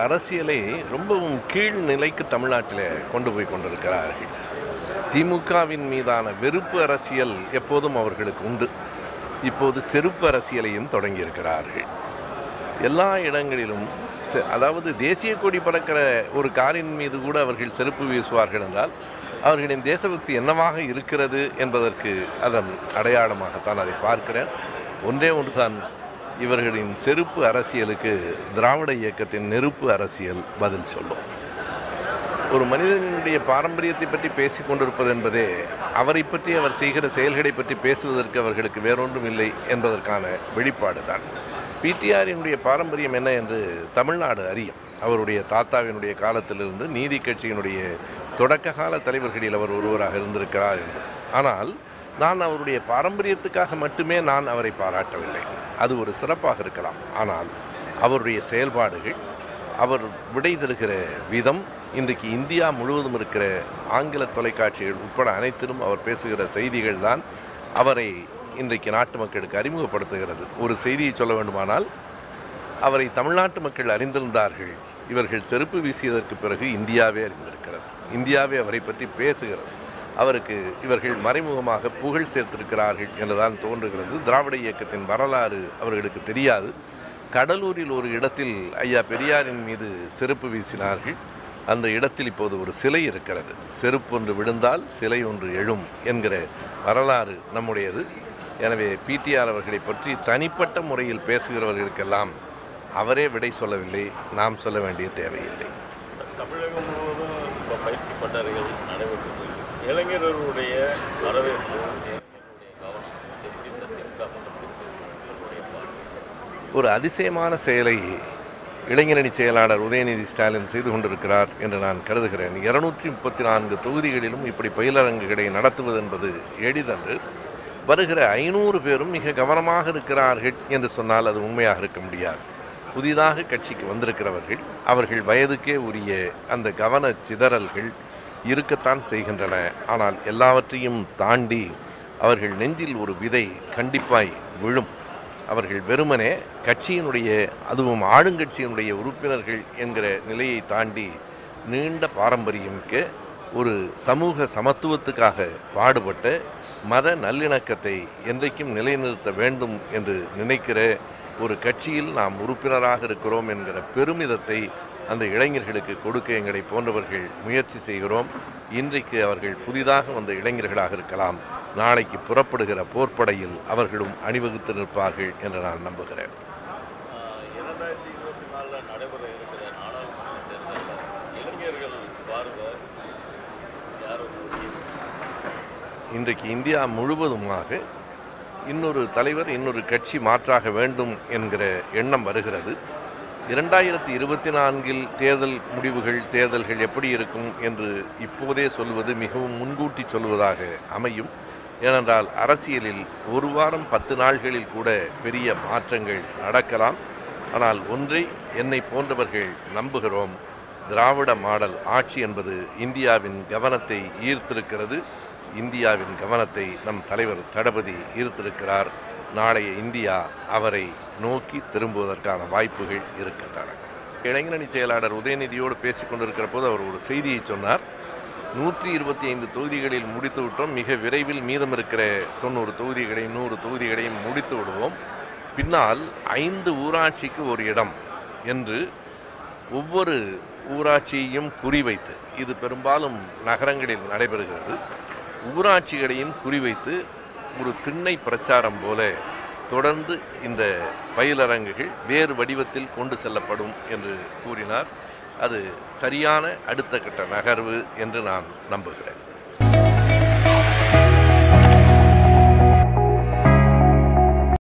அரசியலை ரொம்பவும் கீழ் நிலைக்கு தமிழ்நாட்டில் கொண்டு போய் கொண்டிருக்கிறார்கள். திமுகவின் மீதான வெறுப்பு அரசியல் எப்போதும் அவர்களுக்கு உண்டு. இப்போது செருப்பு அரசியலையும் தொடங்கியிருக்கிறார்கள். எல்லா இடங்களிலும் செ- அதாவது தேசிய கொடி பறக்கிற ஒரு காரின் மீது கூட அவர்கள் செருப்பு வீசுவார்கள் என்றால் அவர்களின் தேசபக்தி என்னவாக இருக்கிறது என்பதற்கு அதன் அடையாளமாகத்தான் அதை பார்க்கிறேன். ஒன்றே ஒன்றுதான் இவர்களின் செருப்பு அரசியலுக்கு திராவிட இயக்கத்தின் நெருப்பு அரசியல் பதில் சொல்லும். ஒரு மனிதனுடைய பாரம்பரியத்தை பற்றி பேசிக்கொண்டிருப்பது என்பதே அவரை பற்றி அவர் செய்கிற செயல்களை பற்றி பேசுவதற்கு அவர்களுக்கு வேறொன்றும் இல்லை என்பதற்கான வெளிப்பாடு தான் பிடிஆரினுடைய பாரம்பரியம் என்ன என்று தமிழ்நாடு அறியும். அவருடைய தாத்தாவினுடைய காலத்திலிருந்து நீதி கட்சியினுடைய தொடக்க கால தலைவர்களில் அவர் ஒருவராக இருந்திருக்கிறார். என்று ஆனால் நான் அவருடைய பாரம்பரியத்துக்காக மட்டுமே நான் அவரை பாராட்டவில்லை. அது ஒரு சிறப்பாக இருக்கலாம். ஆனால் அவருடைய செயல்பாடுகள் அவர் விடை தருகிற விதம் இன்றைக்கு இந்தியா முழுவதும் இருக்கிற ஆங்கில தொலைக்காட்சிகள் உட்பட அனைத்திலும் அவர் பேசுகிற செய்திகள் தான் அவரை இன்றைக்கு நாட்டு மக்களுக்கு அறிமுகப்படுத்துகிறது. ஒரு செய்தியை சொல்ல வேண்டுமானால் அவரை தமிழ்நாட்டு மக்கள் அறிந்திருந்தார்கள். இவர்கள் செருப்பு வீசியதற்கு பிறகு இந்தியாவே அறிந்திருக்கிறது. இந்தியாவே அவரை பற்றி பேசுகிறது. அவருக்கு இவர்கள் மறைமுகமாக புகழ் சேர்த்திருக்கிறார்கள் என்றுதான் தோன்றுகிறது. திராவிட இயக்கத்தின் வரலாறு அவர்களுக்கு தெரியாது. கடலூரில் ஒரு இடத்தில் ஐயா பெரியாரின் மீது செருப்பு வீசினார்கள். அந்த இடத்தில் இப்போது ஒரு சிலை இருக்கிறது. செருப்பு ஒன்று விழுந்தால் சிலை ஒன்று எழும் என்கிற வரலாறு நம்முடையது. எனவே பிடிஆர் அவர்களை பற்றி தனிப்பட்ட முறையில் பேசுகிறவர்களுக்கெல்லாம் அவரே விடை சொல்லவில்லை. நாம் சொல்ல வேண்டிய தேவையில்லை. தமிழகம் பயிற்சி பட்டறைகள் நடைபெற்று இளைஞர்களுடைய வரவேற்பு ஒரு அதிசயமான செயலை இளைஞரணி செயலாளர் உதயநிதி ஸ்டாலின் செய்து கொண்டிருக்கிறார் என்று நான் கருதுகிறேன். இருநூற்றி முப்பத்தி நான்கு தொகுதிகளிலும் இப்படி பயிலரங்குகளை நடத்துவது என்பது எளிதன்று. வருகிற ஐநூறு பேரும் மிக கவனமாக இருக்கிறார்கள் என்று சொன்னால் அது உண்மையாக இருக்க முடியாது. புதிதாக கட்சிக்கு வந்திருக்கிறவர்கள் அவர்கள் வயதுக்கே உரிய அந்த கவன சிதறல்கள் இருக்கத்தான் செய்கின்றன. ஆனால் எல்லாவற்றையும் தாண்டி அவர்கள் நெஞ்சில் ஒரு விதை கண்டிப்பாய் விழும். அவர்கள் வெறுமனே கட்சியினுடைய அதுவும் ஆளுங்கட்சியினுடைய உறுப்பினர்கள் என்கிற நிலையை தாண்டி நீண்ட பாரம்பரியமிக்க ஒரு சமூக சமத்துவத்துக்காக பாடுபட்ட மத நல்லிணக்கத்தை என்றைக்கும் நிலைநிறுத்த வேண்டும் என்று நினைக்கிற ஒரு கட்சியில் நாம் உறுப்பினராக இருக்கிறோம் என்கிற பெருமிதத்தை அந்த இளைஞர்களுக்கு கொடுக்க எங்களை போன்றவர்கள் முயற்சி செய்கிறோம். இன்றைக்கு அவர்கள் புதிதாக வந்த இளைஞர்களாக இருக்கலாம். நாளைக்கு புறப்படுகிற போர்ப்படையில் அவர்களும் அணிவகுத்து நிற்பார்கள் என்று நான் நம்புகிறேன். இன்றைக்கு இந்தியா முழுவதுமாக இன்னொரு தலைவர் இன்னொரு கட்சி மாற்றாக வேண்டும் என்கிற எண்ணம் வருகிறது. இரண்டாயிரத்தி இருபத்தி நான்கில் தேர்தல் முடிவுகள் தேர்தல்கள் எப்படி இருக்கும் என்று இப்போதே சொல்வது மிகவும் முன்கூட்டி சொல்வதாக அமையும். ஏனென்றால் அரசியலில் ஒரு வாரம் பத்து நாள்களில் கூட பெரிய மாற்றங்கள் நடக்கலாம். ஆனால் ஒன்றை என்னை போன்றவர்கள் நம்புகிறோம். திராவிட மாடல் ஆட்சி என்பது இந்தியாவின் கவனத்தை ஈர்த்திருக்கிறது. இந்தியாவின் கவனத்தை நம் தலைவர் தளபதி ஈர்த்திருக்கிறார். நாளைய இந்தியா அவரை நோக்கி திரும்புவதற்கான வாய்ப்புகள் இருக்கின்றன. இளைஞரணி செயலாளர் உதயநிதியோடு பேசிக் கொண்டிருக்கிற போது அவர் ஒரு செய்தியை சொன்னார். நூற்றி இருபத்தி ஐந்து தொகுதிகளில் முடித்து விட்டோம். மிக விரைவில் மீதம் இருக்கிற தொண்ணூறு தொகுதிகளையும் நூறு தொகுதிகளையும் முடித்து விடுவோம். பின்னால் ஐந்து ஊராட்சிக்கு ஒரு இடம் என்று ஒவ்வொரு ஊராட்சியையும் குறிவைத்து இது பெரும்பாலும் நகரங்களில் நடைபெறுகிறது. ஊராட்சிகளையும் குறிவைத்து ஒரு திண்ணை பிரச்சாரம் போல தொடர்ந்து இந்த பயிலரங்குகள் வேறு வடிவத்தில் கொண்டு செல்லப்படும் என்று கூறினார். அது சரியான அடுத்த கட்ட நகர்வு என்று நான் நம்புகிறேன்.